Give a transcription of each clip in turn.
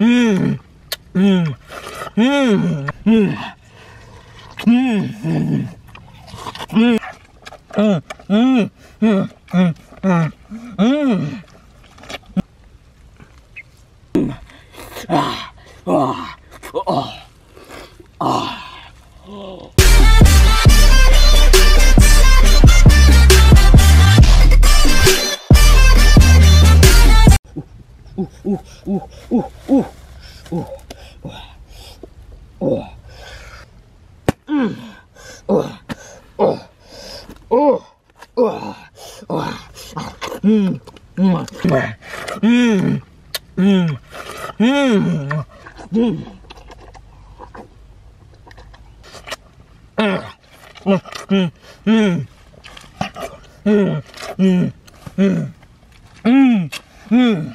음, 음, 음, 음, 음, 음, 음, 음, 음, 음, 음, 음. 아, 와, 어, 우, 우, 우, 우, 우, 우, 우, 음, 우, 우, 우, 우, 우, 음, 음, 음, 음, 음, 음. 음, 음, 음, 음, 음, 음, 음,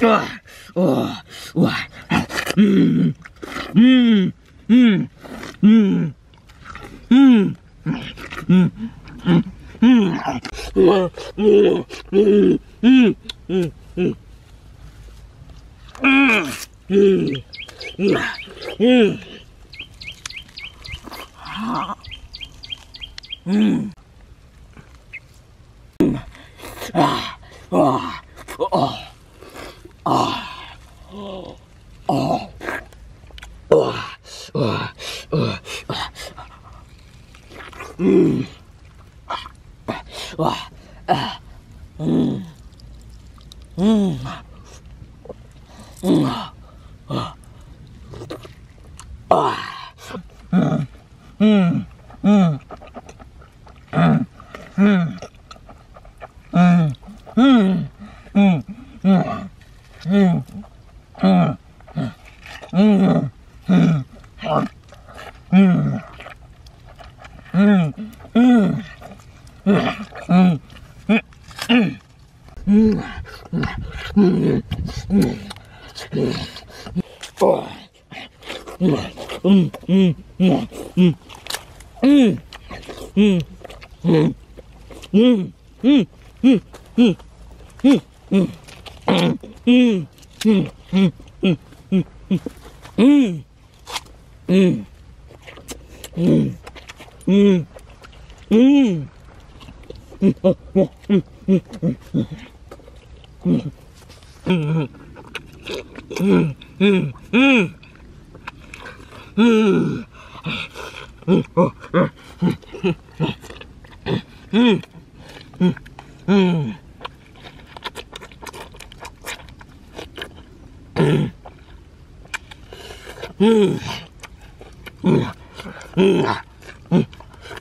우와, 우와, 우와, 음, 음, 음, 음, 음, 음, 음, 음, 우와, 음, 음, 음, 음. 음, 음, 음, 음. 아, 음. 음. 아, 와, 어, 아, 어, 어, 와, 와, 와, 음, 와, 아, 음, 음, 음, 아, 아, 음, 음, 음, 음, 음. 음, 음, 음, 음, Mm-hmm. 음. 음. 음. 음. 음.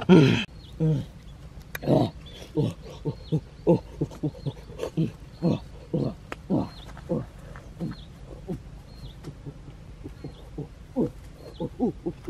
음. 음. 어. 어. 어. 어. 어. 어. 어. 어. 어.